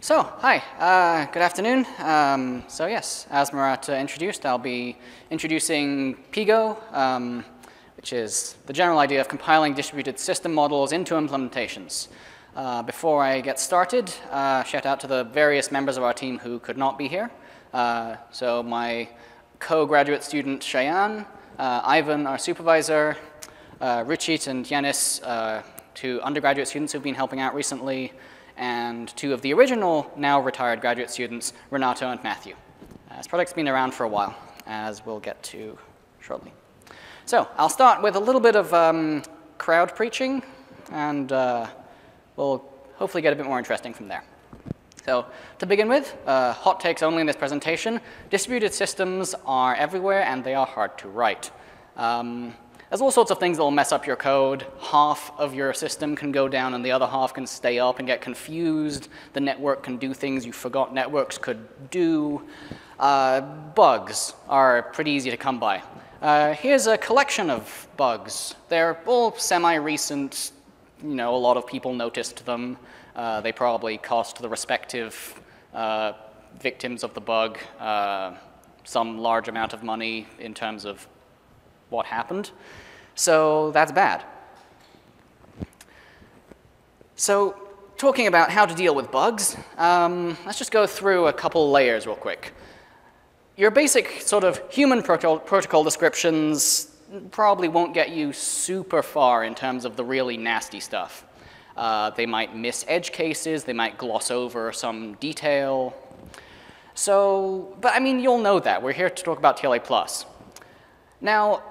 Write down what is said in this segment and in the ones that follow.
So, hi, uh, good afternoon. Um, so yes, as Murat uh, introduced, I'll be introducing PGo, um, which is the general idea of compiling distributed system models into implementations. Uh, before I get started, uh, shout out to the various members of our team who could not be here. Uh, so my co-graduate student, Shayan, uh, Ivan, our supervisor, Ruchit and Yennis, two undergraduate students who've been helping out recently, and two of the original, now retired graduate students, Renato and Matthew. Uh, this project's been around for a while, as we'll get to shortly. So I'll start with a little bit of um, crowd preaching, and uh, we'll hopefully get a bit more interesting from there. So to begin with, uh, hot takes only in this presentation, distributed systems are everywhere and they are hard to write. Um, there's all sorts of things that will mess up your code. Half of your system can go down and the other half can stay up and get confused. The network can do things you forgot networks could do. Uh, bugs are pretty easy to come by. Uh, here's a collection of bugs. They're all semi-recent. You know, a lot of people noticed them. Uh, they probably cost the respective uh, victims of the bug uh, some large amount of money in terms of what happened. So that's bad. So talking about how to deal with bugs, um, let's just go through a couple layers real quick. Your basic sort of human protocol, protocol descriptions probably won't get you super far in terms of the really nasty stuff. Uh, they might miss edge cases, they might gloss over some detail. So, but I mean, you'll know that. We're here to talk about TLA+. Now,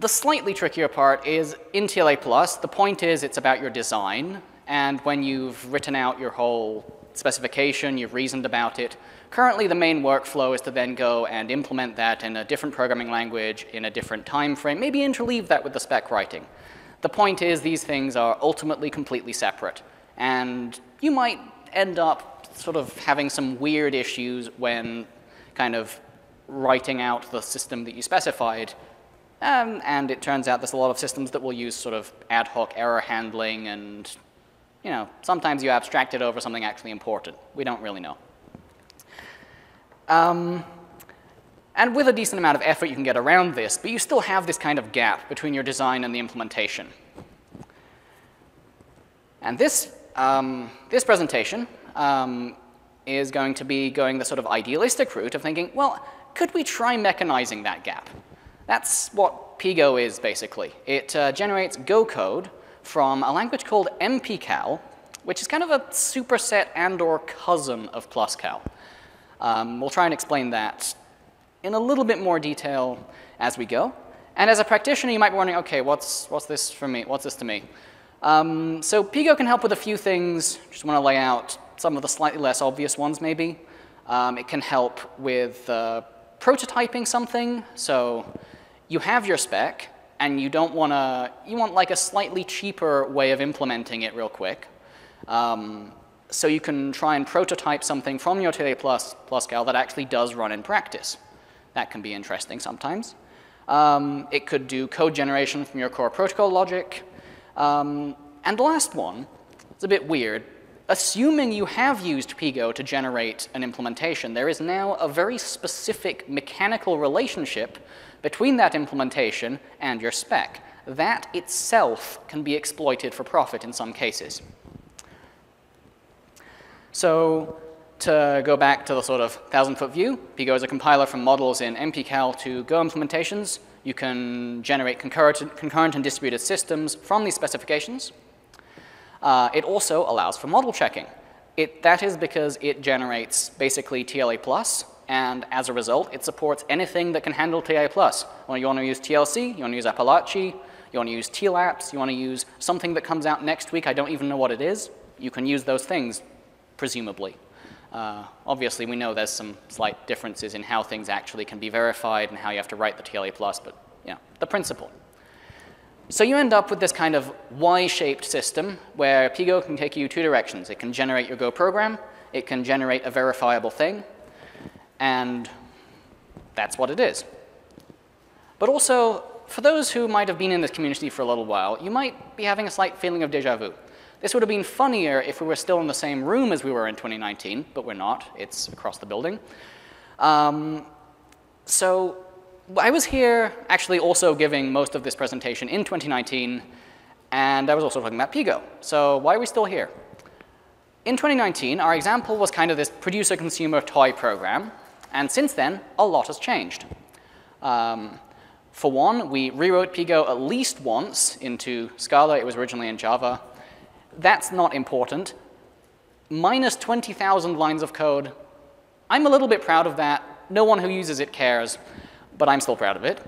the slightly trickier part is in TLA+, the point is it's about your design, and when you've written out your whole specification, you've reasoned about it, currently the main workflow is to then go and implement that in a different programming language in a different time frame, maybe interleave that with the spec writing. The point is these things are ultimately completely separate, and you might end up sort of having some weird issues when kind of writing out the system that you specified um, and it turns out there's a lot of systems that will use sort of ad hoc error handling and, you know, sometimes you abstract it over something actually important. We don't really know. Um, and with a decent amount of effort, you can get around this, but you still have this kind of gap between your design and the implementation. And this, um, this presentation um, is going to be going the sort of idealistic route of thinking, well, could we try mechanizing that gap? That's what PGo is, basically. It uh, generates Go code from a language called mpcal, which is kind of a superset and or cousin of pluscal. Um, we'll try and explain that in a little bit more detail as we go. And as a practitioner, you might be wondering, okay, what's, what's this for me? What's this to me? Um, so PGo can help with a few things. Just want to lay out some of the slightly less obvious ones, maybe. Um, it can help with uh, prototyping something. So you have your spec, and you don't want to, you want like a slightly cheaper way of implementing it real quick. Um, so you can try and prototype something from your TLA Plus, Pluscal that actually does run in practice. That can be interesting sometimes. Um, it could do code generation from your core protocol logic. Um, and the last one, it's a bit weird. Assuming you have used PGo to generate an implementation, there is now a very specific mechanical relationship between that implementation and your spec. That itself can be exploited for profit in some cases. So to go back to the sort of thousand-foot view, PGo is a compiler from models in mpcal to Go implementations. You can generate concurrent, concurrent and distributed systems from these specifications. Uh, it also allows for model checking. It, that is because it generates basically TLA plus and as a result, it supports anything that can handle TLA+. Well, you want to use TLC, you want to use Apalache, you want to use TLAPS, you want to use something that comes out next week, I don't even know what it is, you can use those things, presumably. Uh, obviously, we know there's some slight differences in how things actually can be verified and how you have to write the TLA+, plus, but you know, the principle. So you end up with this kind of Y-shaped system where PGo can take you two directions. It can generate your Go program, it can generate a verifiable thing, and that's what it is. But also, for those who might have been in this community for a little while, you might be having a slight feeling of deja vu. This would have been funnier if we were still in the same room as we were in 2019, but we're not. It's across the building. Um, so I was here actually also giving most of this presentation in 2019, and I was also talking about PGo. So why are we still here? In 2019, our example was kind of this producer-consumer toy program, and since then, a lot has changed. Um, for one, we rewrote PGo at least once into Scala. It was originally in Java. That's not important. Minus 20,000 lines of code. I'm a little bit proud of that. No one who uses it cares, but I'm still proud of it.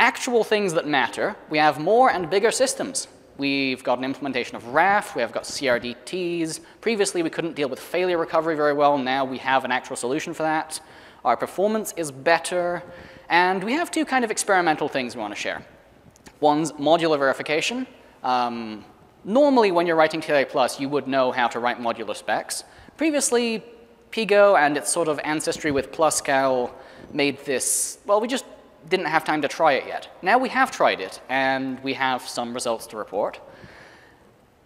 Actual things that matter, we have more and bigger systems. We've got an implementation of Raft, we have got CRDTs. Previously, we couldn't deal with failure recovery very well. Now we have an actual solution for that. Our performance is better. And we have two kind of experimental things we want to share. One's modular verification. Um, normally, when you're writing TLA+, you would know how to write modular specs. Previously, PGo and its sort of ancestry with Pluscal made this, well, we just didn't have time to try it yet. Now we have tried it, and we have some results to report.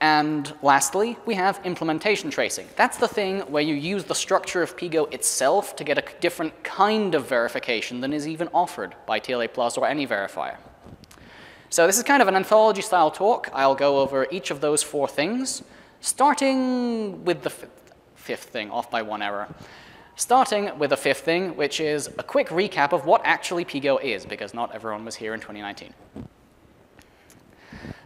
And lastly, we have implementation tracing. That's the thing where you use the structure of PGo itself to get a different kind of verification than is even offered by TLA Plus or any verifier. So this is kind of an anthology style talk. I'll go over each of those four things, starting with the fifth thing, off by one error. Starting with the fifth thing, which is a quick recap of what actually PGo is, because not everyone was here in 2019.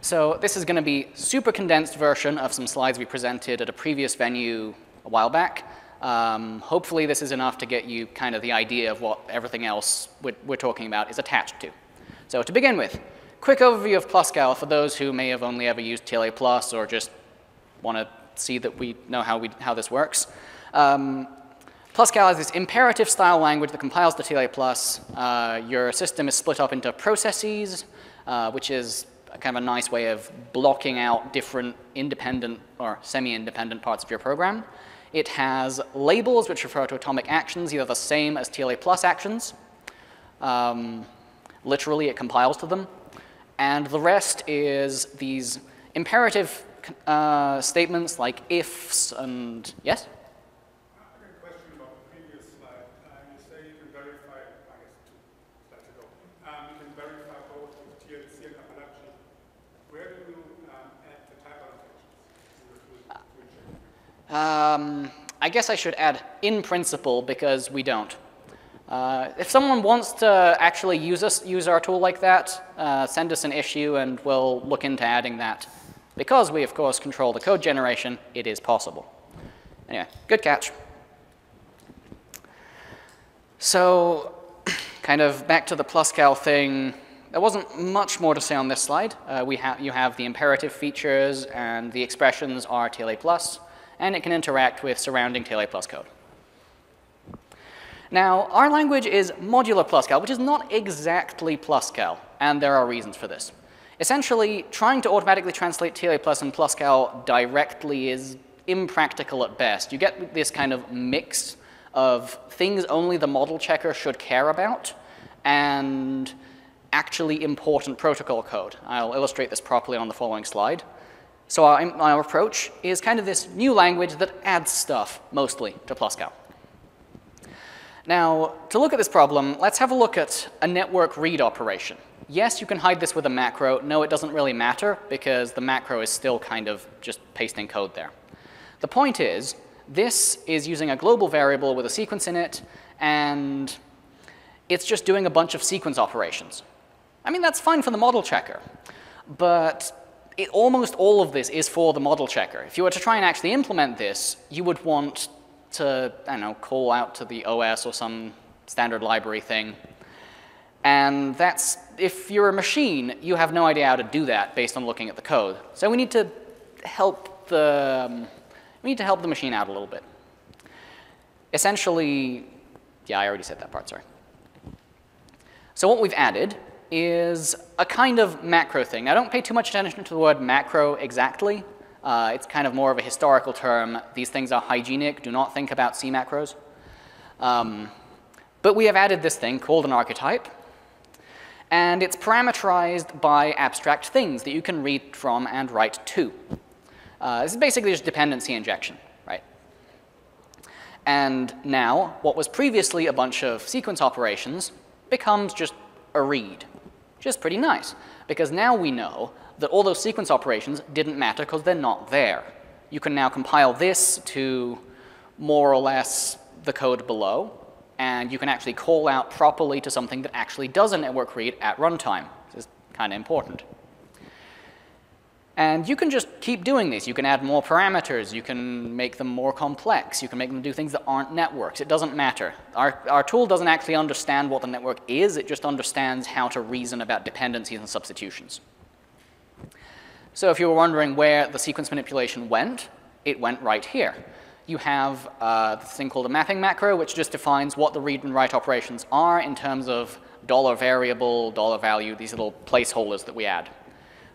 So this is going to be super condensed version of some slides we presented at a previous venue a while back. Um, hopefully this is enough to get you kind of the idea of what everything else we're, we're talking about is attached to. So to begin with, quick overview of Pluscal for those who may have only ever used TLA Plus or just want to see that we know how, we, how this works. Um, Pluscal is this imperative style language that compiles to TLA Plus. Uh, your system is split up into processes, uh, which is kind of a nice way of blocking out different independent or semi-independent parts of your program. It has labels which refer to atomic actions, either the same as TLA plus actions. Um, literally, it compiles to them. And the rest is these imperative uh, statements like ifs and, yes? Um, I guess I should add in principle because we don't. Uh, if someone wants to actually use us, use our tool like that, uh, send us an issue and we'll look into adding that. Because we, of course, control the code generation, it is possible. Anyway, good catch. So, kind of back to the pluscal thing, there wasn't much more to say on this slide. Uh, we ha you have the imperative features and the expressions are TLA plus and it can interact with surrounding TLA plus code. Now, our language is modular Pluscal, which is not exactly Pluscal, and there are reasons for this. Essentially, trying to automatically translate TLA plus and Pluscal directly is impractical at best. You get this kind of mix of things only the model checker should care about and actually important protocol code. I'll illustrate this properly on the following slide. So our, our approach is kind of this new language that adds stuff, mostly, to Pluscal. Now, to look at this problem, let's have a look at a network read operation. Yes, you can hide this with a macro. No, it doesn't really matter because the macro is still kind of just pasting code there. The point is, this is using a global variable with a sequence in it, and it's just doing a bunch of sequence operations. I mean, that's fine for the model checker, but it, almost all of this is for the model checker. If you were to try and actually implement this, you would want to, I don't know, call out to the OS or some standard library thing. And that's, if you're a machine, you have no idea how to do that based on looking at the code. So we need to help the, um, we need to help the machine out a little bit. Essentially, yeah, I already said that part, sorry. So what we've added is a kind of macro thing. Now, don't pay too much attention to the word macro exactly. Uh, it's kind of more of a historical term. These things are hygienic. Do not think about C macros. Um, but we have added this thing called an archetype. And it's parameterized by abstract things that you can read from and write to. Uh, this is basically just dependency injection, right? And now, what was previously a bunch of sequence operations becomes just a read, which is pretty nice, because now we know that all those sequence operations didn't matter because they're not there. You can now compile this to more or less the code below, and you can actually call out properly to something that actually does a network read at runtime. This is kind of important. And you can just keep doing this. You can add more parameters. You can make them more complex. You can make them do things that aren't networks. It doesn't matter. Our, our tool doesn't actually understand what the network is. It just understands how to reason about dependencies and substitutions. So if you were wondering where the sequence manipulation went, it went right here. You have uh, this thing called a mapping macro, which just defines what the read and write operations are in terms of dollar variable, dollar value, these little placeholders that we add.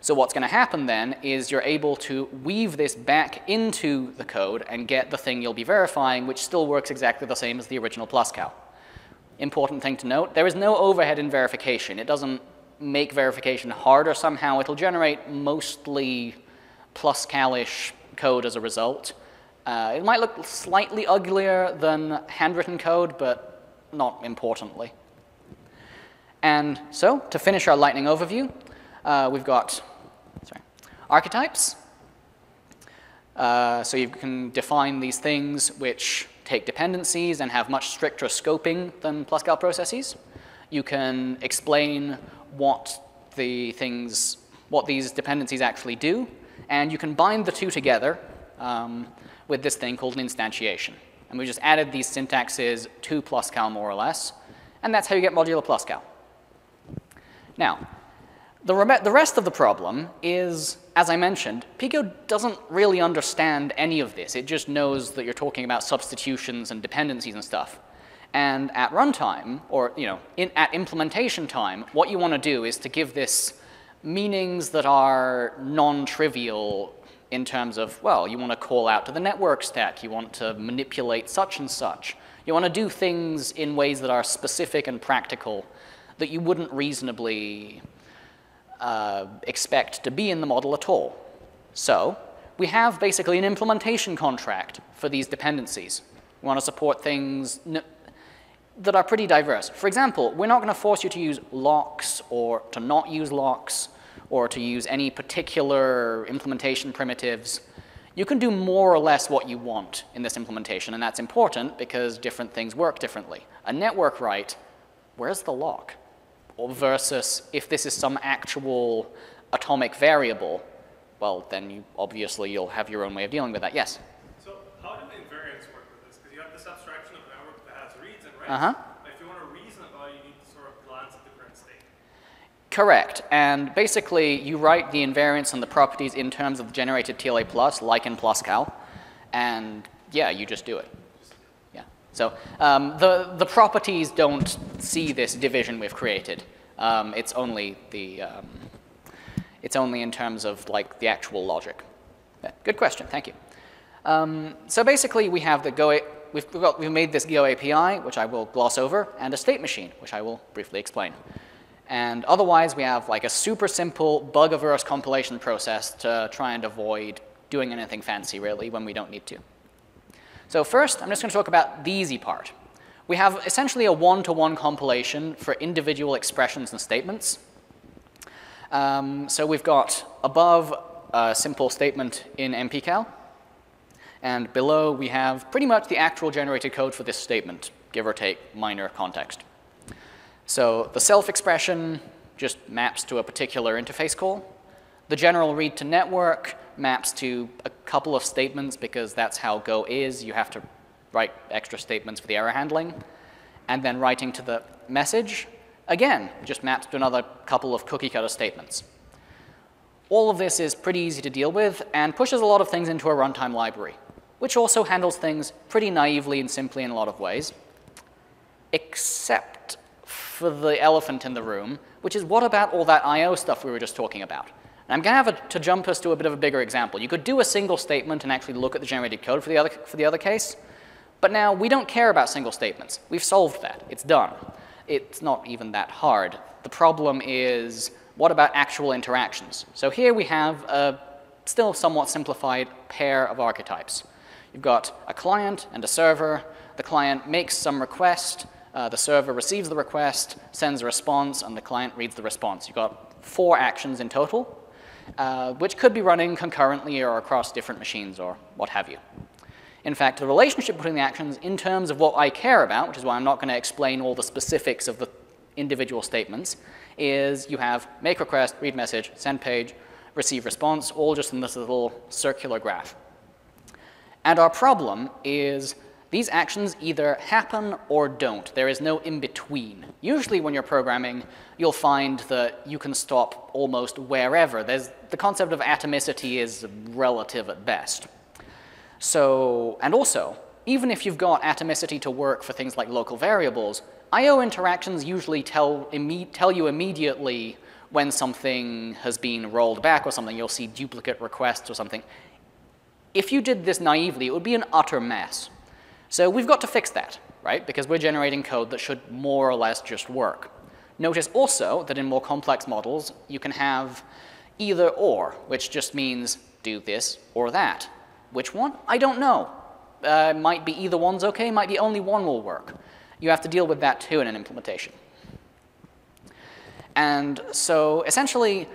So what's going to happen then is you're able to weave this back into the code and get the thing you'll be verifying, which still works exactly the same as the original PlusCal. Important thing to note, there is no overhead in verification. It doesn't make verification harder somehow. It'll generate mostly PlusCal-ish code as a result. Uh, it might look slightly uglier than handwritten code, but not importantly. And so, to finish our lightning overview, uh, we've got sorry, archetypes. Uh, so you can define these things which take dependencies and have much stricter scoping than PlusCal processes. You can explain what the things, what these dependencies actually do, and you can bind the two together um, with this thing called an instantiation. And we just added these syntaxes to PlusCal more or less, and that's how you get modular PlusCal. Now, the, the rest of the problem is, as I mentioned, PGo doesn't really understand any of this. It just knows that you're talking about substitutions and dependencies and stuff. And at runtime, or you know, in, at implementation time, what you want to do is to give this meanings that are non-trivial in terms of, well, you want to call out to the network stack, you want to manipulate such and such. You want to do things in ways that are specific and practical that you wouldn't reasonably uh, expect to be in the model at all. So we have basically an implementation contract for these dependencies. We want to support things that are pretty diverse. For example, we're not going to force you to use locks or to not use locks or to use any particular implementation primitives. You can do more or less what you want in this implementation, and that's important because different things work differently. A network write, where's the lock? Versus if this is some actual atomic variable, well, then you, obviously you'll have your own way of dealing with that. Yes? So how do invariants work with this? Because you have this abstraction of network that has reads and writes. Uh-huh. If you want to reason about it, you need to sort of glance at the current state. Correct. And basically, you write the invariants and the properties in terms of the generated TLA plus, like in PlusCal. And yeah, you just do it. So um, the, the properties don't see this division we've created. Um, it's only the, um, it's only in terms of like the actual logic. Yeah, good question, thank you. Um, so basically we have the Go, we've, got, we've made this Go API, which I will gloss over, and a state machine, which I will briefly explain. And otherwise, we have like a super simple bug-averse compilation process to try and avoid doing anything fancy, really, when we don't need to. So first, I'm just going to talk about the easy part. We have essentially a one-to-one -one compilation for individual expressions and statements. Um, so we've got above a simple statement in MPCal, and below we have pretty much the actual generated code for this statement, give or take minor context. So the self expression just maps to a particular interface call. The general read to network maps to a couple of statements because that's how Go is. You have to write extra statements for the error handling. And then writing to the message, again, just maps to another couple of cookie cutter statements. All of this is pretty easy to deal with and pushes a lot of things into a runtime library, which also handles things pretty naively and simply in a lot of ways, except for the elephant in the room, which is what about all that I.O. stuff we were just talking about? And I'm going to have a, to jump us to a bit of a bigger example. You could do a single statement and actually look at the generated code for the other, for the other case. But now we don't care about single statements. We've solved that. It's done. It's not even that hard. The problem is what about actual interactions? So here we have a still somewhat simplified pair of archetypes. You've got a client and a server. The client makes some request. Uh, the server receives the request, sends a response, and the client reads the response. You've got four actions in total, uh, which could be running concurrently or across different machines or what have you. In fact, the relationship between the actions in terms of what I care about, which is why I'm not going to explain all the specifics of the individual statements, is you have make request, read message, send page, receive response, all just in this little circular graph. And our problem is these actions either happen or don't. There is no in between. Usually, when you're programming, you'll find that you can stop almost wherever. There's, the concept of atomicity is relative at best. So, and also, even if you've got atomicity to work for things like local variables, I.O. interactions usually tell, tell you immediately when something has been rolled back or something. You'll see duplicate requests or something. If you did this naively, it would be an utter mess. So we've got to fix that, right? Because we're generating code that should more or less just work. Notice also that in more complex models, you can have either or, which just means do this or that. Which one? I don't know. Uh, might be either one's okay, might be only one will work. You have to deal with that too in an implementation. And so essentially,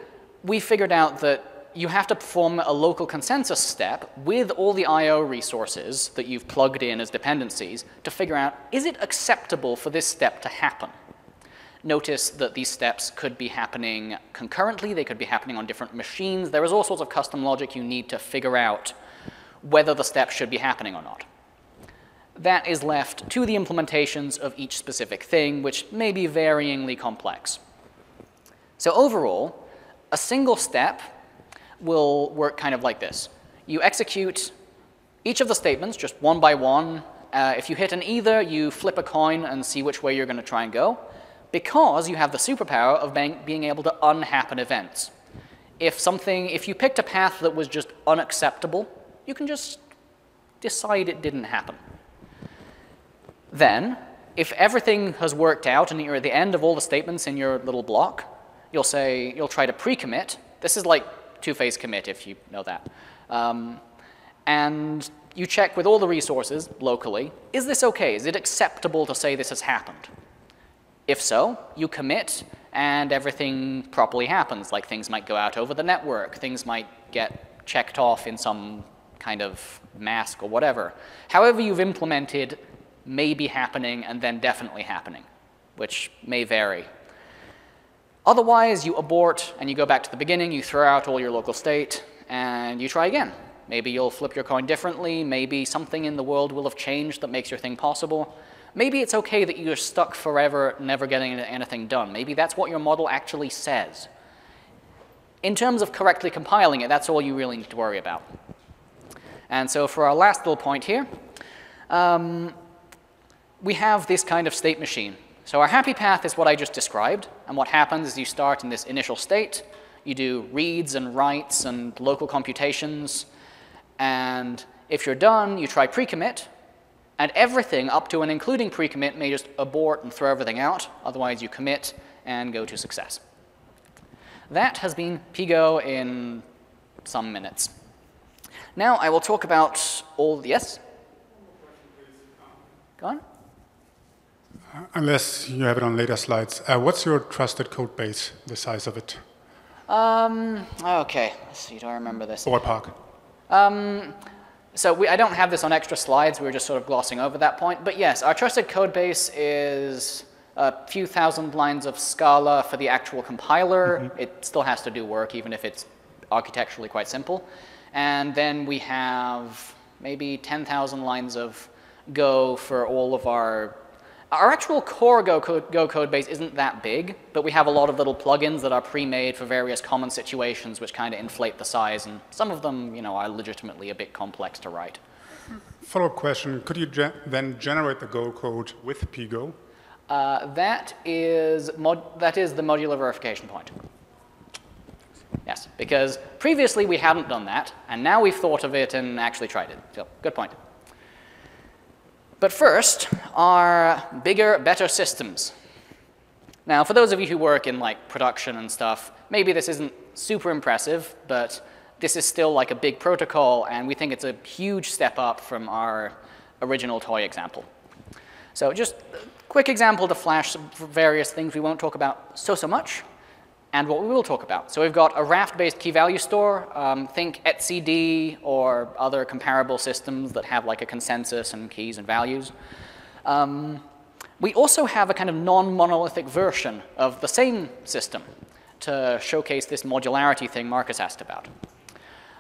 we figured out that you have to perform a local consensus step with all the I.O. resources that you've plugged in as dependencies to figure out, is it acceptable for this step to happen? Notice that these steps could be happening concurrently, they could be happening on different machines. There is all sorts of custom logic you need to figure out whether the step should be happening or not. That is left to the implementations of each specific thing, which may be varyingly complex. So overall, a single step will work kind of like this. You execute each of the statements just one by one. Uh, if you hit an either, you flip a coin and see which way you're going to try and go, because you have the superpower of being, being able to unhappen events. If something, if you picked a path that was just unacceptable, you can just decide it didn't happen. Then, if everything has worked out and you're at the end of all the statements in your little block, you'll say, you'll try to pre-commit. This is like two-phase commit, if you know that. Um, and you check with all the resources locally, is this okay? Is it acceptable to say this has happened? If so, you commit and everything properly happens, like things might go out over the network, things might get checked off in some kind of mask or whatever. However you've implemented may be happening and then definitely happening, which may vary. Otherwise, you abort and you go back to the beginning, you throw out all your local state, and you try again. Maybe you'll flip your coin differently, maybe something in the world will have changed that makes your thing possible. Maybe it's okay that you're stuck forever never getting anything done. Maybe that's what your model actually says. In terms of correctly compiling it, that's all you really need to worry about. And so for our last little point here, um, we have this kind of state machine. So our happy path is what I just described. And what happens is you start in this initial state. You do reads and writes and local computations. And if you're done, you try pre-commit. And everything up to and including pre-commit may just abort and throw everything out. Otherwise, you commit and go to success. That has been PGo in some minutes. Now I will talk about all, yes? Go on. Unless you have it on later slides. Uh, what's your trusted code base, the size of it? Um, okay, let's see, do I remember this? Ballpark. Um, so we, I don't have this on extra slides, we were just sort of glossing over that point. But yes, our trusted code base is a few thousand lines of Scala for the actual compiler. Mm -hmm. It still has to do work, even if it's architecturally quite simple. And then we have maybe 10,000 lines of Go for all of our our actual core Go code, Go code base isn't that big, but we have a lot of little plugins that are pre-made for various common situations which kind of inflate the size, and some of them, you know, are legitimately a bit complex to write. Follow-up question, could you ge then generate the Go code with PGo? Uh, that, is that is the modular verification point. Yes, because previously we hadn't done that, and now we've thought of it and actually tried it. So, good point. But first, our bigger, better systems. Now, for those of you who work in like production and stuff, maybe this isn't super impressive, but this is still like a big protocol, and we think it's a huge step up from our original toy example. So just a quick example to flash some various things we won't talk about so, so much, and what we will talk about. So we've got a Raft-based key value store. Um, think etcd or other comparable systems that have like a consensus and keys and values. Um, we also have a kind of non-monolithic version of the same system to showcase this modularity thing Markus asked about.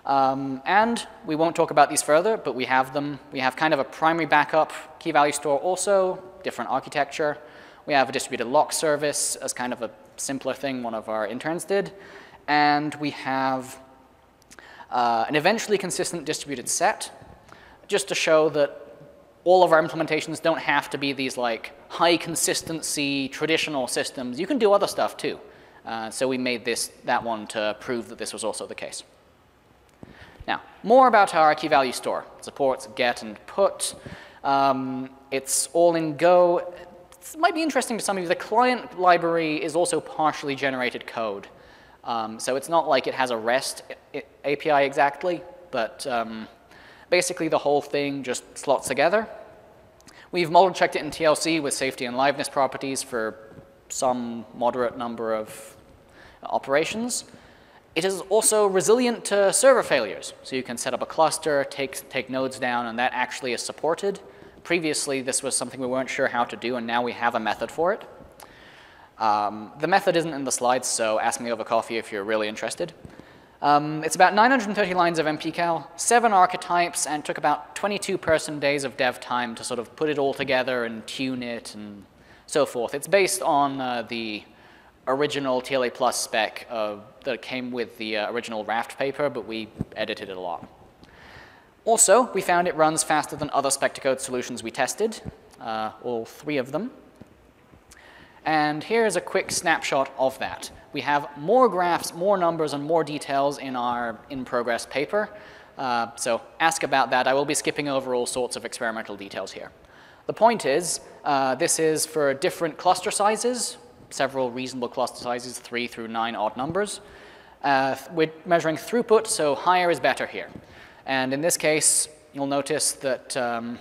Um, and we won't talk about these further, but we have them. We have kind of a primary backup key value store also, different architecture. We have a distributed lock service as kind of a simpler thing one of our interns did. And we have uh, an eventually consistent distributed set, just to show that all of our implementations don't have to be these like high consistency traditional systems. You can do other stuff too. Uh, so we made this, that one to prove that this was also the case. Now, more about our key value store. It supports get and put. Um, it's all in Go. Might be interesting to some of you. The client library is also partially generated code. Um, so it's not like it has a REST API exactly, but um, basically the whole thing just slots together. We've model checked it in TLC with safety and liveness properties for some moderate number of operations. It is also resilient to server failures. So you can set up a cluster, take, take nodes down, and that actually is supported. Previously, this was something we weren't sure how to do, and now we have a method for it. Um, the method isn't in the slides, so ask me over coffee if you're really interested. Um, it's about 930 lines of MPCal, seven archetypes, and took about 22 person days of dev time to sort of put it all together and tune it and so forth. It's based on uh, the original TLA Plus spec uh, that came with the uh, original Raft paper, but we edited it a lot. Also, we found it runs faster than other Spectacode solutions we tested, uh, all three of them. And here's a quick snapshot of that. We have more graphs, more numbers, and more details in our in-progress paper. Uh, so ask about that. I will be skipping over all sorts of experimental details here. The point is, uh, this is for different cluster sizes, several reasonable cluster sizes, three through nine odd numbers. Uh, we're measuring throughput, so higher is better here. And in this case, you'll notice that um,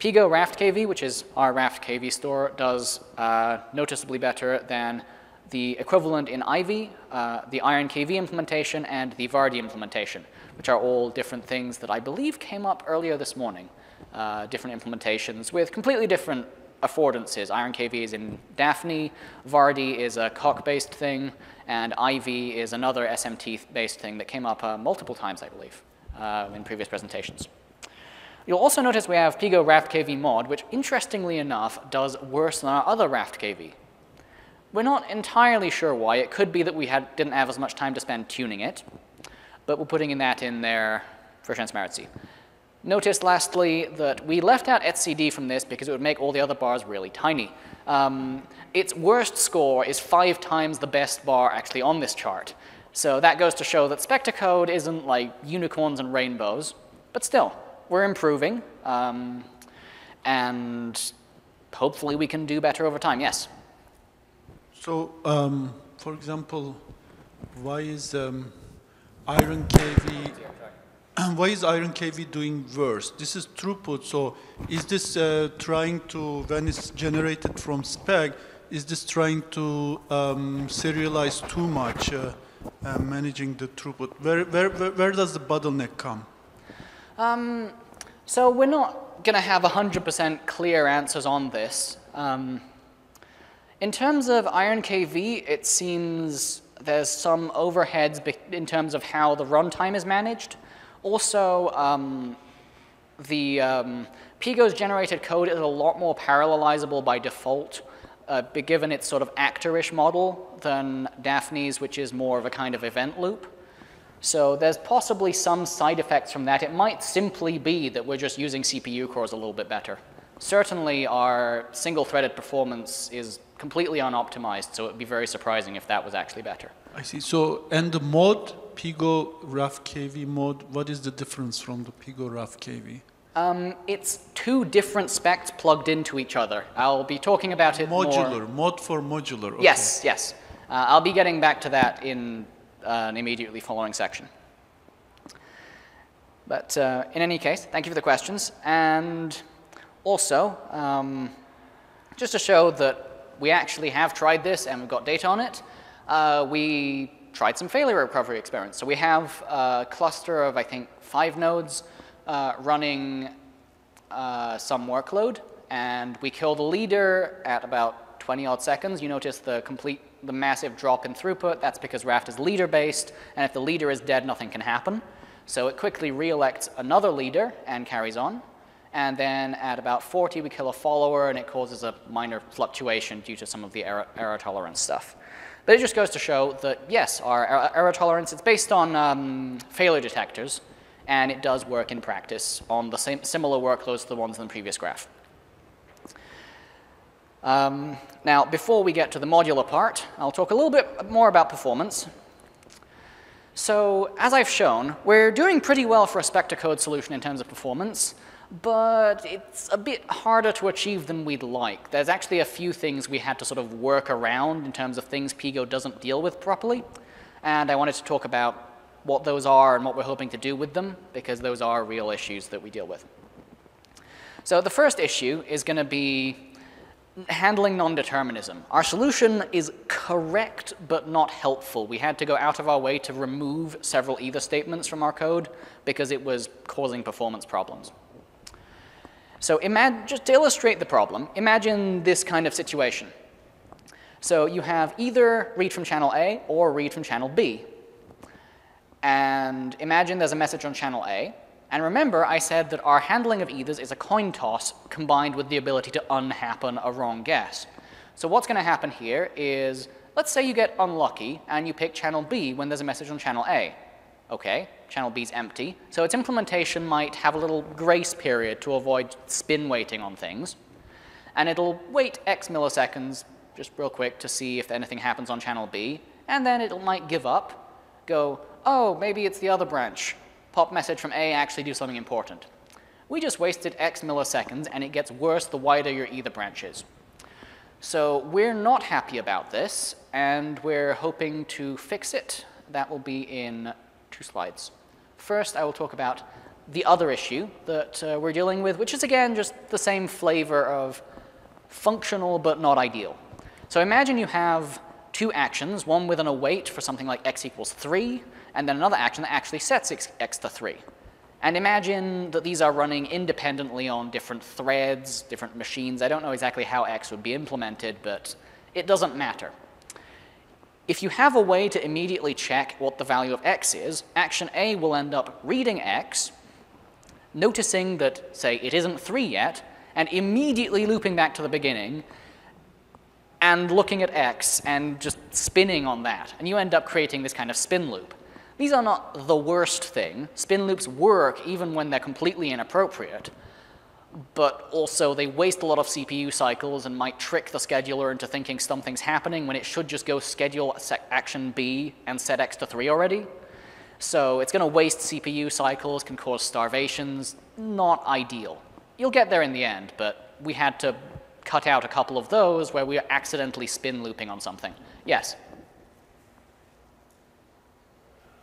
PGo Raft KV, which is our Raft KV store, does uh, noticeably better than the equivalent in Ivy, uh, the Iron KV implementation, and the Verdi implementation, which are all different things that I believe came up earlier this morning. Uh, different implementations with completely different affordances. Iron KV is in Dafny, Verdi is a Coq-based thing, and Ivy is another SMT-based thing that came up uh, multiple times, I believe, uh, in previous presentations. You'll also notice we have PGo Raft KV mod, which interestingly enough does worse than our other Raft KV. We're not entirely sure why. It could be that we had, didn't have as much time to spend tuning it, but we're putting in that in there for transparency. Notice lastly that we left out etcd from this because it would make all the other bars really tiny. Um, its worst score is five times the best bar actually on this chart. So that goes to show that Spectacode isn't like unicorns and rainbows, but still, we're improving, um, and hopefully we can do better over time. Yes? So, um, for example, why is um, Iron KV why is Iron KV doing worse? This is throughput, so is this uh, trying to, when it's generated from spec, is this trying to um, serialize too much, uh, uh, managing the throughput? Where, where, where, where does the bottleneck come? Um, so we're not going to have 100% clear answers on this. Um, in terms of Iron KV, it seems there's some overheads in terms of how the runtime is managed. Also, um, the um, PGo's generated code is a lot more parallelizable by default, uh, given its sort of actor-ish model than Dafny's, which is more of a kind of event loop. So there's possibly some side effects from that. It might simply be that we're just using CPU cores a little bit better. Certainly our single-threaded performance is completely unoptimized, so it would be very surprising if that was actually better. I see. So, and the mod, PGo Raft KV mod, what is the difference from the PGo Raft KV? Um, it's two different specs plugged into each other. I'll be talking about it more. Modular, mod for modular. okay. Yes, yes. Uh, I'll be getting back to that in uh, an immediately following section. But uh, in any case, thank you for the questions. And also, um, just to show that we actually have tried this and we've got data on it, uh, we tried some failure recovery experiments. So we have a cluster of, I think, five nodes uh, running uh, some workload, and we kill the leader at about 20 odd seconds. You notice the complete, the massive drop in throughput. That's because Raft is leader based, and if the leader is dead, nothing can happen. So it quickly re-elects another leader and carries on. And then at about 40, we kill a follower, and it causes a minor fluctuation due to some of the error, error tolerance stuff. But it just goes to show that, yes, our error, error tolerance, it's based on um, failure detectors, and it does work in practice on the same, similar workloads to the ones in the previous graph. Um, now, before we get to the modular part, I'll talk a little bit more about performance. So, as I've shown, we're doing pretty well for a Spectre code solution in terms of performance, but it's a bit harder to achieve than we'd like. There's actually a few things we had to sort of work around in terms of things PGo doesn't deal with properly, and I wanted to talk about what those are and what we're hoping to do with them, because those are real issues that we deal with. So the first issue is going to be handling non-determinism. Our solution is correct but not helpful. We had to go out of our way to remove several either statements from our code because it was causing performance problems. So just to illustrate the problem, imagine this kind of situation. So you have either read from channel A or read from channel B. And imagine there's a message on channel A. And remember, I said that our handling of eithers is a coin toss combined with the ability to unhappen a wrong guess. So what's going to happen here is, let's say you get unlucky and you pick channel B when there's a message on channel A. Okay, channel B is empty. So its implementation might have a little grace period to avoid spin waiting on things. And it'll wait X milliseconds, just real quick, to see if anything happens on channel B. And then it might give up, go, oh, maybe it's the other branch. Pop message from A, actually do something important. We just wasted X milliseconds, and it gets worse the wider your either branch is. So we're not happy about this, and we're hoping to fix it. That will be in two slides. First, I will talk about the other issue that uh, we're dealing with, which is again just the same flavor of functional but not ideal. So imagine you have two actions, one with an await for something like x equals 3, and then another action that actually sets x, x to 3. And imagine that these are running independently on different threads, different machines. I don't know exactly how x would be implemented, but it doesn't matter. If you have a way to immediately check what the value of x is, action A will end up reading x, noticing that, say, it isn't 3 yet, and immediately looping back to the beginning and looking at x and just spinning on that. And you end up creating this kind of spin loop. These are not the worst thing. Spin loops work even when they're completely inappropriate but also they waste a lot of CPU cycles and might trick the scheduler into thinking something's happening when it should just go schedule action B and set X to 3 already. So it's going to waste CPU cycles, can cause starvations, not ideal. You'll get there in the end, but we had to cut out a couple of those where we are accidentally spin looping on something. Yes?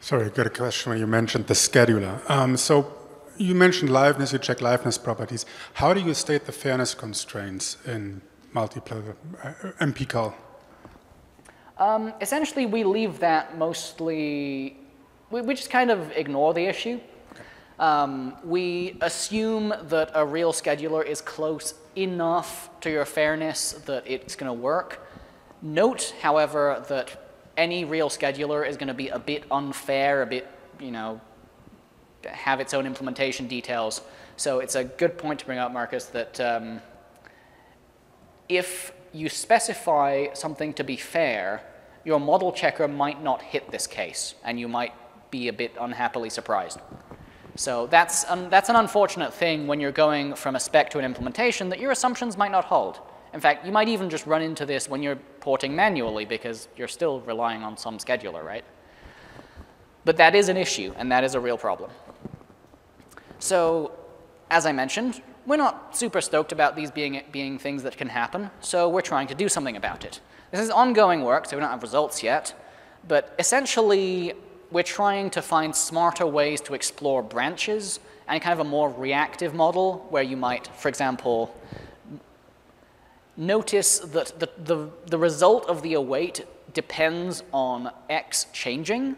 Sorry, I got a question when you mentioned the scheduler. Um, so you mentioned liveness, you check liveness properties. How do you state the fairness constraints in multiplayer uh, MPCAL? Um, essentially, we leave that mostly, we, we just kind of ignore the issue. Um, we assume that a real scheduler is close enough to your fairness that it's going to work. Note, however, that any real scheduler is going to be a bit unfair, a bit, you know, have its own implementation details. So it's a good point to bring up, Markus, that um, if you specify something to be fair, your model checker might not hit this case, and you might be a bit unhappily surprised. So that's, um, that's an unfortunate thing when you're going from a spec to an implementation that your assumptions might not hold. In fact, you might even just run into this when you're porting manually because you're still relying on some scheduler, right? But that is an issue, and that is a real problem. So as I mentioned, we're not super stoked about these being, being things that can happen, so we're trying to do something about it. This is ongoing work, so we don't have results yet, but essentially, we're trying to find smarter ways to explore branches and kind of a more reactive model where you might, for example, notice that the, the, the result of the await depends on x changing,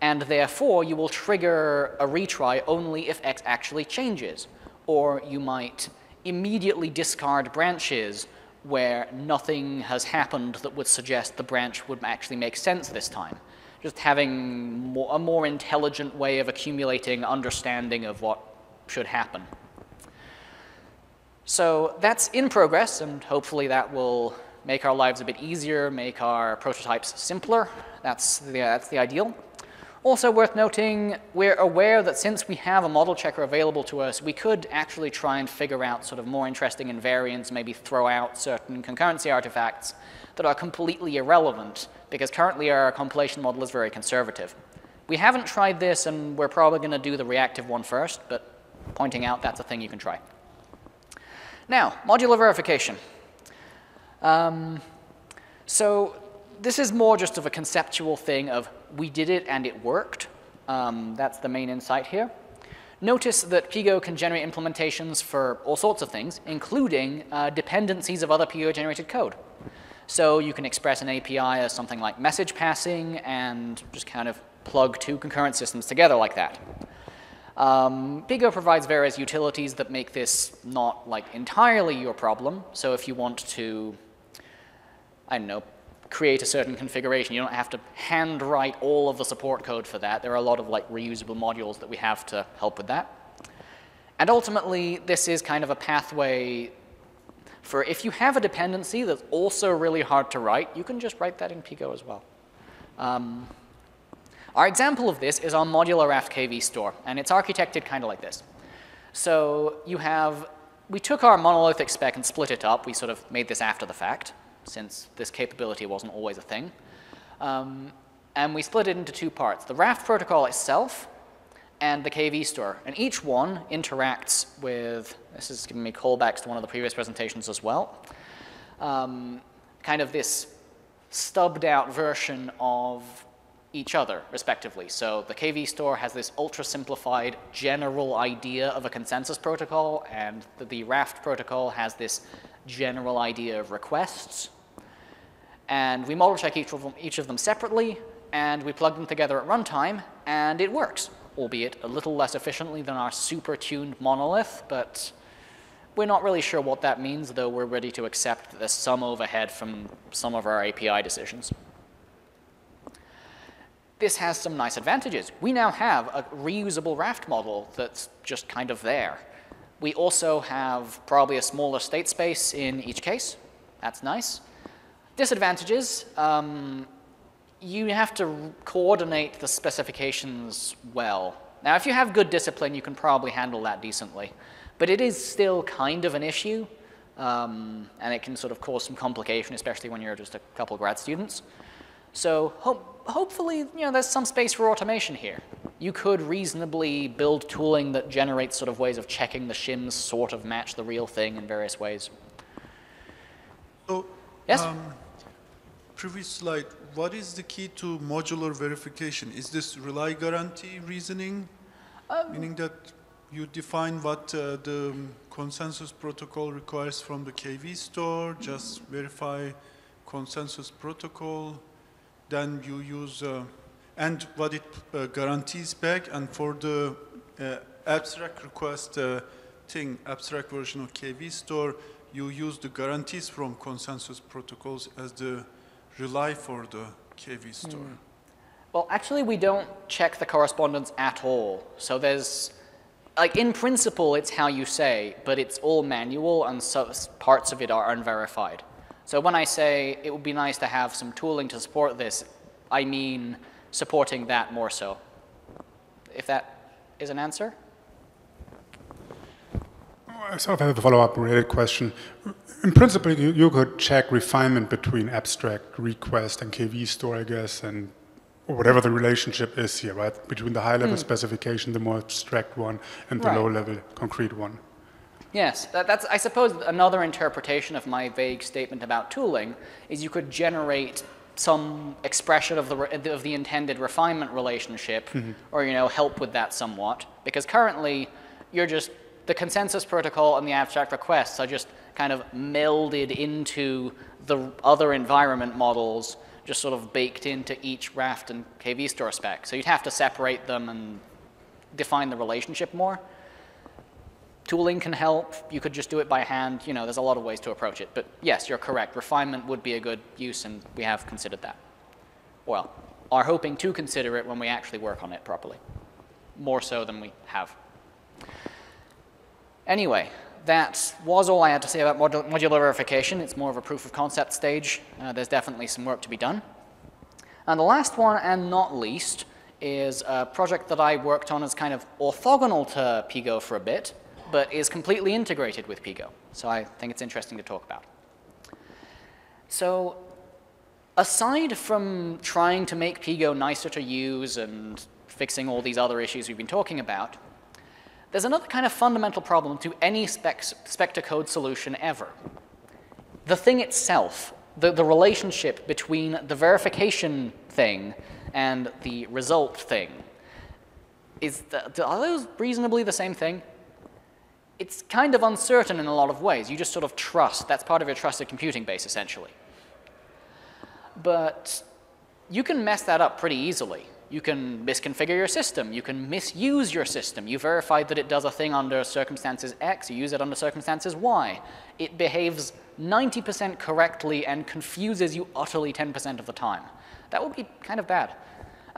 and therefore you will trigger a retry only if x actually changes. Or you might immediately discard branches where nothing has happened that would suggest the branch would actually make sense this time. Just having more, a more intelligent way of accumulating understanding of what should happen. So that's in progress, and hopefully that will make our lives a bit easier, make our prototypes simpler. That's the, that's the ideal. Also worth noting, we're aware that since we have a model checker available to us, we could actually try and figure out sort of more interesting invariants, maybe throw out certain concurrency artifacts that are completely irrelevant, because currently our compilation model is very conservative. We haven't tried this, and we're probably going to do the reactive one first, but pointing out that's a thing you can try. Now, modular verification. Um, so this is more just of a conceptual thing of we did it and it worked. Um, that's the main insight here. Notice that PGo can generate implementations for all sorts of things, including uh, dependencies of other PGo-generated code. So you can express an API as something like message passing and just kind of plug two concurrent systems together like that. Um, PGo provides various utilities that make this not like entirely your problem. So if you want to, I don't know, create a certain configuration, you don't have to handwrite all of the support code for that. There are a lot of like reusable modules that we have to help with that. And ultimately, this is kind of a pathway for if you have a dependency that's also really hard to write, you can just write that in PGo as well. Um, our example of this is our modular Raft KV store, and it's architected kind of like this. So you have, we took our monolithic spec and split it up. We sort of made this after the fact, since this capability wasn't always a thing. Um, and we split it into two parts, the Raft protocol itself and the KV store. And each one interacts with, this is giving me callbacks to one of the previous presentations as well, um, kind of this stubbed out version of each other, respectively. So the KV store has this ultra simplified general idea of a consensus protocol, and the, the, Raft protocol has this general idea of requests. And we model check each of them, each of them separately, and we plug them together at runtime, and it works, albeit a little less efficiently than our super tuned monolith, but we're not really sure what that means, though we're ready to accept that there's some overhead from some of our API decisions this has some nice advantages. We now have a reusable raft model that's just kind of there. We also have probably a smaller state space in each case. That's nice. Disadvantages, um, you have to coordinate the specifications well. Now, if you have good discipline, you can probably handle that decently. But it is still kind of an issue, um, and it can sort of cause some complication, especially when you're just a couple grad students. So hope, hopefully, you know, there's some space for automation here. You could reasonably build tooling that generates sort of ways of checking the shims sort of match the real thing in various ways. So, yes? Um, previous slide, what is the key to modular verification? Is this rely guarantee reasoning? Um, Meaning that you define what uh, the consensus protocol requires from the KV store, just verify consensus protocol, then you use, uh, and what it uh, guarantees back, and for the uh, abstract request thing, abstract version of KV store, you use the guarantees from consensus protocols as the rely for the KV store. Mm. Well, actually, we don't check the correspondence at all. So there's, like, in principle, it's how you say, but it's all manual, and so parts of it are unverified. So when I say it would be nice to have some tooling to support this, I mean supporting that more so. If that is an answer? I sort of have a follow-up related question. In principle, you, you, could check refinement between abstract request and KV store, I guess, and whatever the relationship is here, right? Between the high-level hmm. specification, the more abstract one, and the. Right. low-level concrete one. Yes, that, that's, I suppose, another interpretation of my vague statement about tooling is you could generate some expression of the, re- of the intended refinement relationship mm-hmm. or, you know, help with that somewhat. Because currently, you're just, the consensus protocol and the abstract requests are just kind of melded into the other environment models, just sort of baked into each Raft and KV store spec. So you'd have to separate them and define the relationship more. Tooling can help. You could just do it by hand. You know, there's a lot of ways to approach it. But yes, you're correct. Refinement would be a good use, and we have considered that. Well, are hoping to consider it when we actually work on it properly. More so than we have. Anyway, that was all I had to say about modu- modular verification. It's more of a proof of concept stage. Uh, there's definitely some work to be done. And the last one, and not least, is a project that I worked on as kind of orthogonal to PGo for a bit, but is completely integrated with PGo. So I think it's interesting to talk about. So aside from trying to make PGo nicer to use and fixing all these other issues we've been talking about, there's another kind of fundamental problem to any spec, spec to code solution ever. The thing itself, the, the relationship between the verification thing and the result thing, is are those reasonably the same thing? It's kind of uncertain in a lot of ways. You just sort of trust. That's part of your trusted computing base, essentially. But you can mess that up pretty easily. You can misconfigure your system. You can misuse your system. You verified that it does a thing under circumstances X. You use it under circumstances Y. It behaves 90% correctly and confuses you utterly 10% of the time. That would be kind of bad.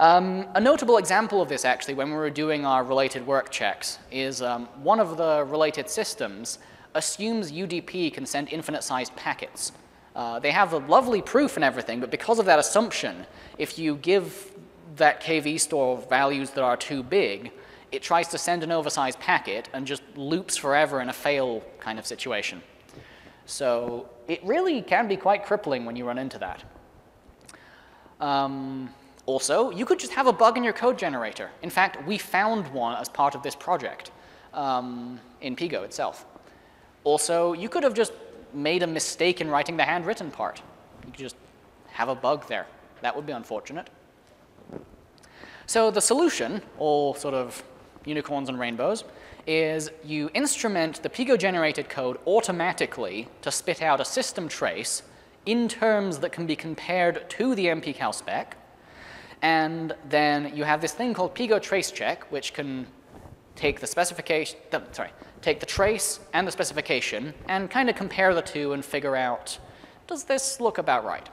Um, a notable example of this, actually, when we were doing our related work checks, is um, one of the related systems assumes UDP can send infinite-sized packets. Uh, they have a lovely proof and everything, but because of that assumption, if you give that KV store values that are too big, it tries to send an oversized packet and just loops forever in a fail kind of situation. So it really can be quite crippling when you run into that. Um, also, you could just have a bug in your code generator. In fact, we found one as part of this project um, in PGo itself. Also, you could have just made a mistake in writing the handwritten part. You could just have a bug there. That would be unfortunate. So the solution, all sort of unicorns and rainbows, is you instrument the PGo-generated code automatically to spit out a system trace in terms that can be compared to the MPCal spec, and then you have this thing called PGo trace check, which can take the specification, sorry, take the trace and the specification and kind of compare the two and figure out, does this look about right?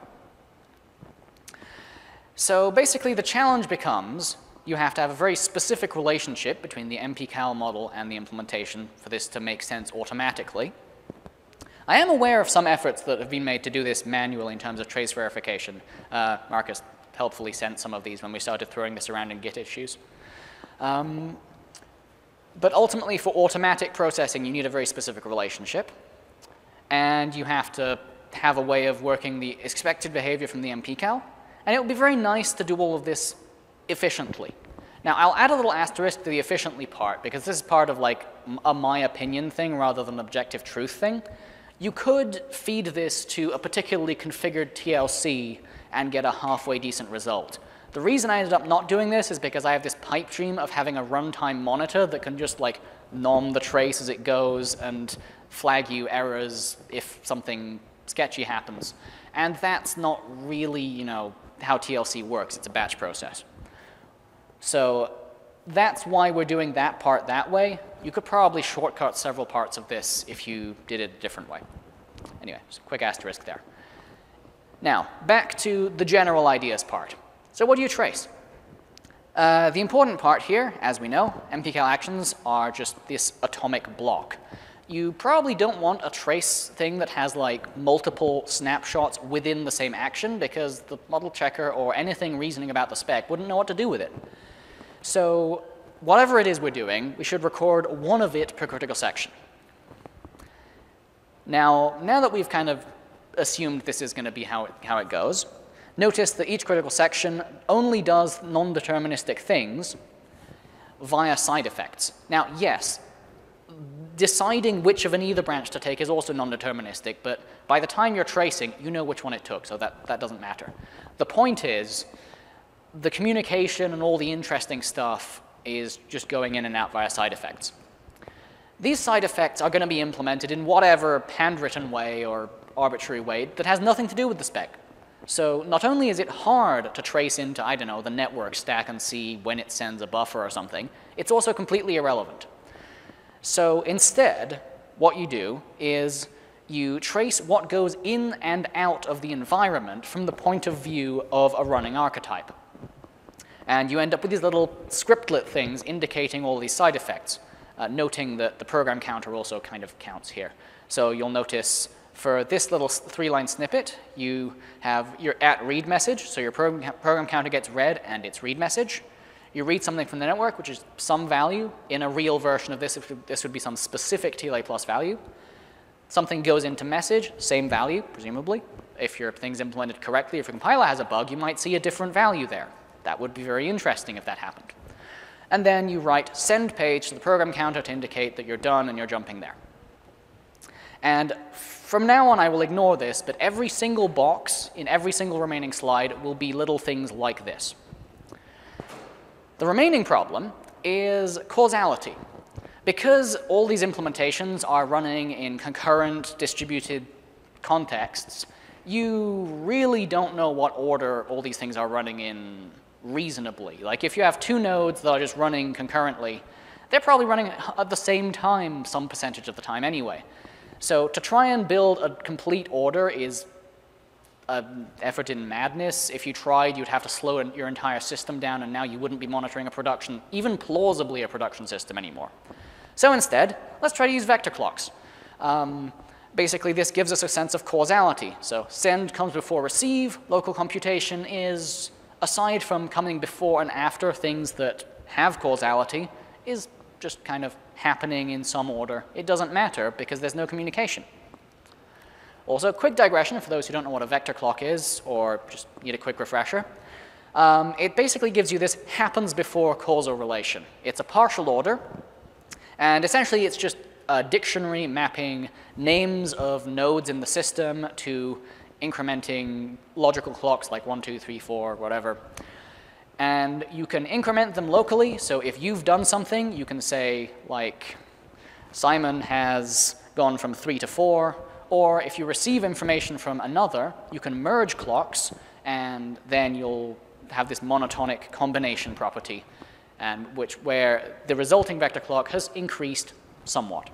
So basically the challenge becomes you have to have a very specific relationship between the MPCal model and the implementation for this to make sense automatically. I am aware of some efforts that have been made to do this manually in terms of trace verification. Uh, Markus helpfully sent some of these when we started throwing this around in Git issues. Um, but ultimately, for automatic processing, you need a very specific relationship. And you have to have a way of working the expected behavior from the MPCal. And it would be very nice to do all of this efficiently. Now, I'll add a little asterisk to the efficiently part, because this is part of like a my opinion thing rather than an objective truth thing. You could feed this to a particularly configured TLC and get a halfway decent result. The reason I ended up not doing this is because I have this pipe dream of having a runtime monitor that can just like nom the trace as it goes and flag you errors if something sketchy happens. And that's not really, you know, how TLC works. It's a batch process. So that's why we're doing that part that way. You could probably shortcut several parts of this if you did it a different way. Anyway, just a quick asterisk there. Now, back to the general ideas part. So what do you trace? Uh, the important part here, as we know, MPCal actions are just this atomic block. You probably don't want a trace thing that has like multiple snapshots within the same action because the model checker or anything reasoning about the spec wouldn't know what to do with it. So whatever it is we're doing, we should record one of it per critical section. Now, now that we've kind of assumed this is going to be how it, how it goes, Notice that each critical section only does non-deterministic things via side effects. Now, yes, deciding which of an either branch to take is also non-deterministic, but by the time you're tracing, you know which one it took, so that, that doesn't matter. The point is, the communication and all the interesting stuff is just going in and out via side effects. These side effects are going to be implemented in whatever handwritten way or arbitrary way that has nothing to do with the spec. So not only is it hard to trace into, I don't know, the network stack and see when it sends a buffer or something, it's also completely irrelevant. So instead, what you do is you trace what goes in and out of the environment from the point of view of a running archetype. And you end up with these little scriptlet things indicating all these side effects uh, noting that the program counter also kind of counts here. So you'll notice for this little three-line snippet, you have your at read message, so your program, program counter gets read and its read message. You read something from the network, which is some value. In a real version of this, this would be some specific TLA plus value. Something goes into message, same value, presumably. If your thing's implemented correctly, if your compiler has a bug, you might see a different value there. That would be very interesting if that happened and then you write send page to the program counter to indicate that you're done and you're jumping there. And from now on, I will ignore this, but every single box in every single remaining slide will be little things like this. The remaining problem is causality. Because all these implementations are running in concurrent distributed contexts, you really don't know what order all these things are running in reasonably. Like if you have two nodes that are just running concurrently, they're probably running at the same time some percentage of the time anyway. So to try and build a complete order is an effort in madness. If you tried, you'd have to slow your entire system down, and now you wouldn't be monitoring a production, even plausibly a production system anymore. So instead, let's try to use vector clocks. Um, basically, this gives us a sense of causality. So send comes before receive. Local computation is aside from coming before and after things that have causality, is just kind of happening in some order. It doesn't matter because there's no communication. Also, quick digression for those who don't know what a vector clock is or just need a quick refresher. Um, it basically gives you this happens before causal relation. It's a partial order, and essentially it's just a dictionary mapping names of nodes in the system to incrementing logical clocks like 1, 2, 3, 4, whatever. And you can increment them locally. So if you've done something, you can say like Simon has gone from 3 to 4. Or if you receive information from another, you can merge clocks and then you'll have this monotonic combination property and which where the resulting vector clock has increased somewhat.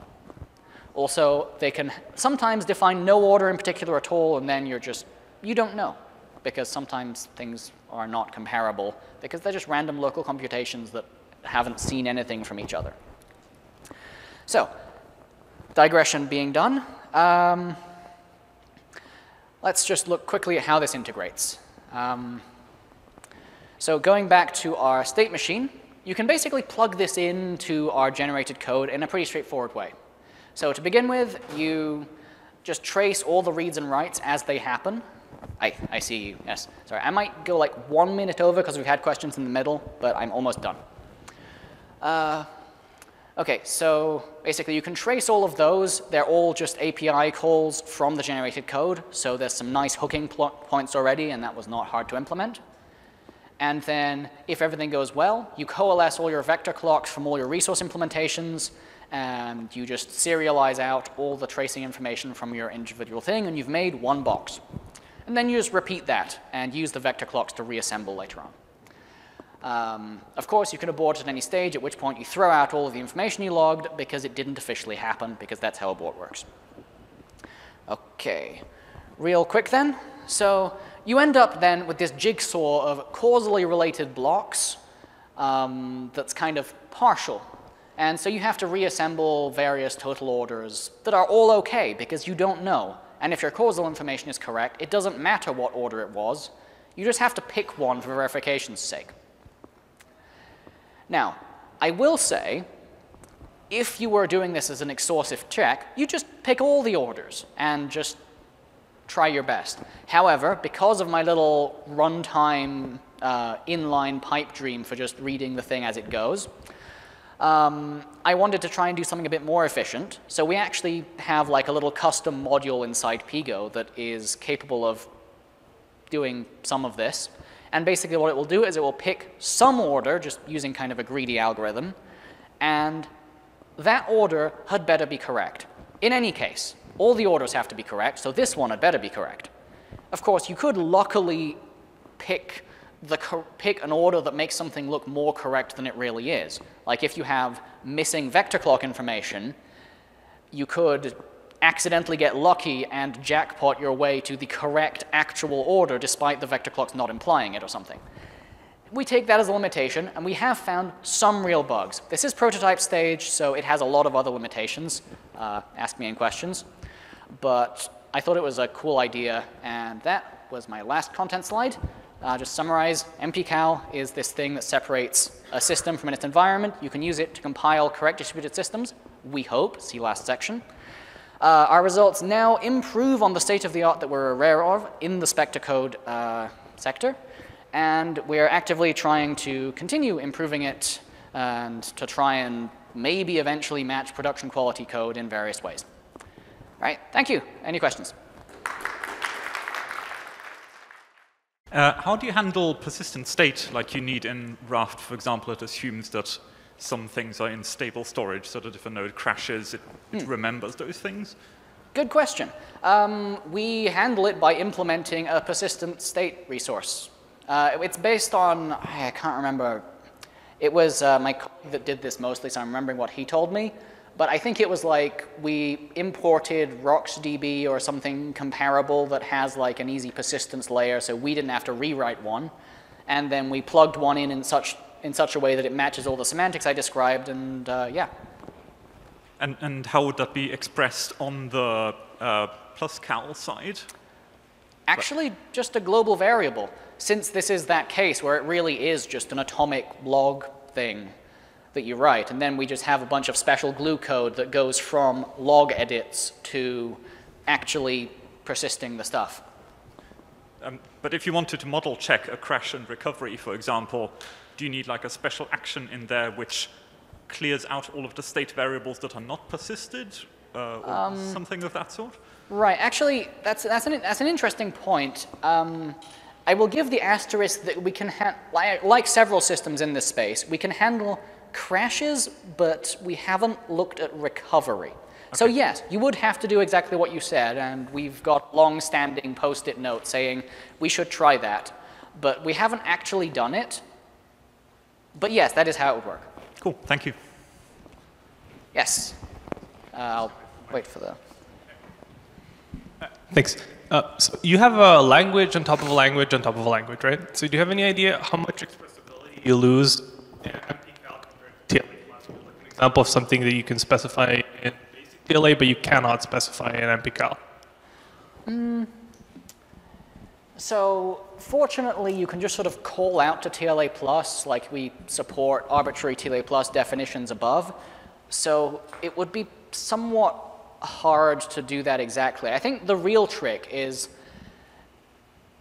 Also, they can sometimes define no order in particular at all, and then you're just, you don't know, because sometimes things are not comparable, because they're just random local computations that haven't seen anything from each other. So, digression being done, um, let's just look quickly at how this integrates. Um, so going back to our state machine, you can basically plug this into our generated code in a pretty straightforward way. So to begin with, you just trace all the reads and writes as they happen. I, I see you, yes. Sorry, I might go like one minute over because we've had questions in the middle, but I'm almost done. Uh, okay, so basically you can trace all of those. They're all just API calls from the generated code, so there's some nice hooking points already, and that was not hard to implement. And then if everything goes well, you coalesce all your vector clocks from all your resource implementations, and you just serialize out all the tracing information from your individual thing, and you've made one box. And then you just repeat that and use the vector clocks to reassemble later on. Um, of course, you can abort at any stage, at which point you throw out all of the information you logged because it didn't officially happen, because that's how abort works. Okay, real quick then. So you end up then with this jigsaw of causally related blocks um, that's kind of partial and so you have to reassemble various total orders that are all okay because you don't know. And if your causal information is correct, it doesn't matter what order it was. You just have to pick one for verification's sake. Now, I will say, if you were doing this as an exhaustive check, you just pick all the orders and just try your best. However, because of my little runtime uh, inline pipe dream for just reading the thing as it goes, um, I wanted to try and do something a bit more efficient. So we actually have like a little custom module inside PGo that is capable of doing some of this. And basically what it will do is it will pick some order, just using kind of a greedy algorithm, and that order had better be correct. In any case, all the orders have to be correct, so this one had better be correct. Of course, you could luckily pick, the pick an order that makes something look more correct than it really is. Like if you have missing vector clock information, you could accidentally get lucky and jackpot your way to the correct actual order despite the vector clocks not implying it or something. We take that as a limitation, and we have found some real bugs. This is prototype stage, so it has a lot of other limitations. Uh, ask me any questions. But I thought it was a cool idea, and that was my last content slide. Uh, just summarize, MPCal is this thing that separates a system from its environment. You can use it to compile correct distributed systems, we hope, see last section. Uh, our results now improve on the state of the art that we're aware of in the Spectre code uh, sector, and we're actively trying to continue improving it and to try and maybe eventually match production quality code in various ways. All right, thank you. Any questions? Uh, how do you handle persistent state like you need in Raft, for example, it assumes that some things are in stable storage so that if a node crashes, it, it hmm. remembers those things? Good question. Um, we handle it by implementing a persistent state resource. Uh, it's based on, I can't remember, it was uh, my colleague that did this mostly, so I'm remembering what he told me. But I think it was like we imported RocksDB or something comparable that has like an easy persistence layer, so we didn't have to rewrite one. And then we plugged one in in such in such a way that it matches all the semantics I described, and uh, yeah. And, and how would that be expressed on the uh, pluscal side? Actually, just a global variable, since this is that case where it really is just an atomic log thing that you write, and then we just have a bunch of special glue code that goes from log edits to actually persisting the stuff. Um, but if you wanted to model check a crash and recovery, for example, do you need like a special action in there which clears out all of the state variables that are not persisted uh, or um, something of that sort? Right. Actually, that's, that's, an, that's an interesting point. Um, I will give the asterisk that we can, like, like several systems in this space, we can handle crashes, but we haven't looked at recovery. Okay. So yes, you would have to do exactly what you said, and we've got long-standing post-it notes saying we should try that, but we haven't actually done it, but yes, that is how it would work. Cool, thank you. Yes. Uh, I'll wait for the... Thanks. Uh, so you have a language on top of a language on top of a language, right? So do you have any idea how much expressibility you lose in MPCal compared to TLA plus? Like an example of something that you can specify in basic TLA, but you cannot specify in MPCal. Mm. So fortunately, you can just sort of call out to TLA plus, like we support arbitrary TLA plus definitions above. So it would be somewhat hard to do that exactly. I think the real trick is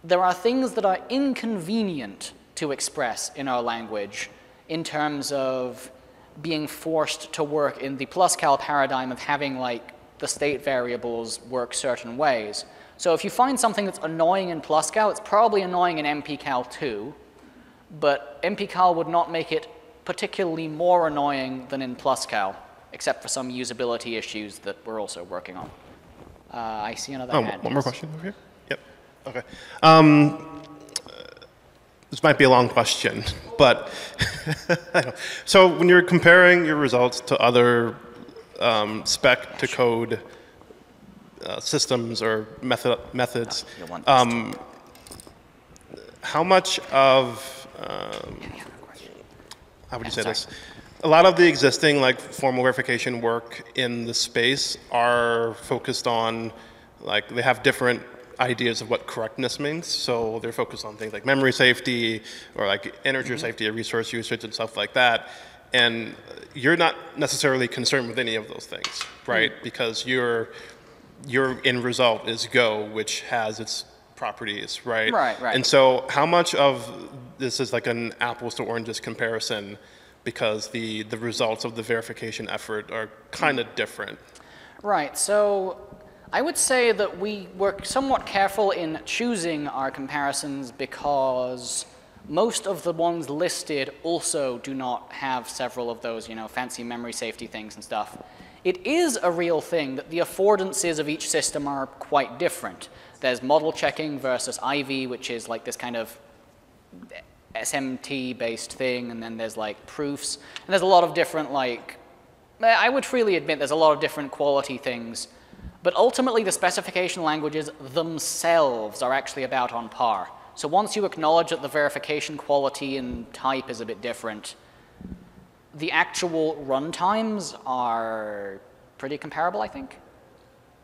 there are things that are inconvenient to express in our language in terms of being forced to work in the pluscal paradigm of having like the state variables work certain ways. So if you find something that's annoying in pluscal, it's probably annoying in MPCal too, but MPCal would not make it particularly more annoying than in pluscal, except for some usability issues that we're also working on. Uh, I see another oh, hand. One more question over here. Yep. Okay. Um, this might be a long question, but so when you're comparing your results to other um, spec to code uh, systems or method, methods, um, how much of, um, how would you say this? A lot of the existing like formal verification work in the space are focused on, like they have different ideas of what correctness means. So they're focused on things like memory safety or like integer mm -hmm. safety or resource usage and stuff like that. And you're not necessarily concerned with any of those things, right? Mm. Because you're your end result is Go, which has its properties, right? Right, right. And so, how much of this is like an apples to oranges comparison because the, the results of the verification effort are kind of different? Right, so I would say that we were somewhat careful in choosing our comparisons because most of the ones listed also do not have several of those, you know, fancy memory safety things and stuff. It is a real thing that the affordances of each system are quite different. There's model checking versus Ivy, which is like this kind of SMT-based thing, and then there's like proofs, and there's a lot of different like, I would freely admit there's a lot of different quality things, but ultimately the specification languages themselves are actually about on par. So once you acknowledge that the verification quality and type is a bit different, the actual runtimes are pretty comparable, I think.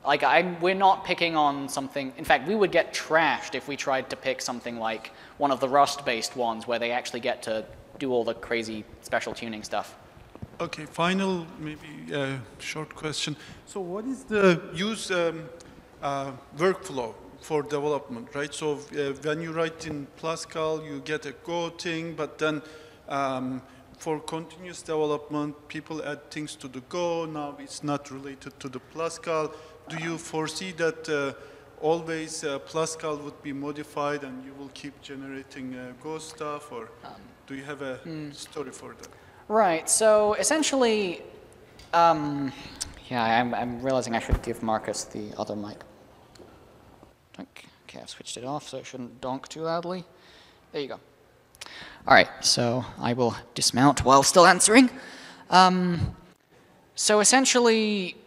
Like, I'm, we're not picking on something, in fact, we would get trashed if we tried to pick something like one of the Rust-based ones where they actually get to do all the crazy special tuning stuff. Okay, final, maybe uh, short question. So what is the use um, uh, workflow for development, right? So uh, when you write in PlusCal, you get a Go thing, but then um, for continuous development, people add things to the Go. Now it's not related to the PlusCal. Do you foresee that uh, always uh, PlusCal would be modified and you will keep generating uh, Go stuff, or do you have a story for that? Right, so essentially, um, yeah, I'm, I'm realizing I should give Markus the other mic. Donk. Okay, I've switched it off so it shouldn't donk too loudly. There you go. All right, so I will dismount while still answering. Um, so essentially,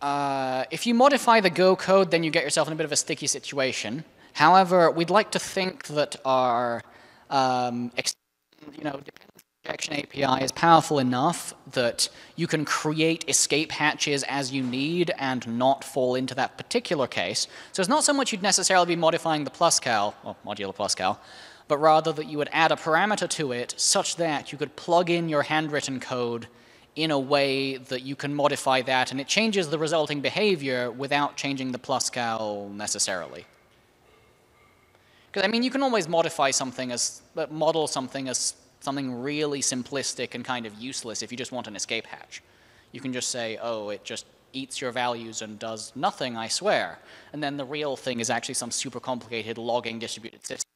uh, if you modify the Go code, then you get yourself in a bit of a sticky situation. However, we'd like to think that our um, you know, dependency injection API is powerful enough that you can create escape hatches as you need and not fall into that particular case. So it's not so much you'd necessarily be modifying the pluscal, or modular pluscal, but rather that you would add a parameter to it such that you could plug in your handwritten code in a way that you can modify that and it changes the resulting behavior without changing the pluscal necessarily. Because I mean, you can always modify something as, uh, model something as something really simplistic and kind of useless if you just want an escape hatch. You can just say, oh, it just eats your values and does nothing, I swear. And then the real thing is actually some super complicated logging distributed system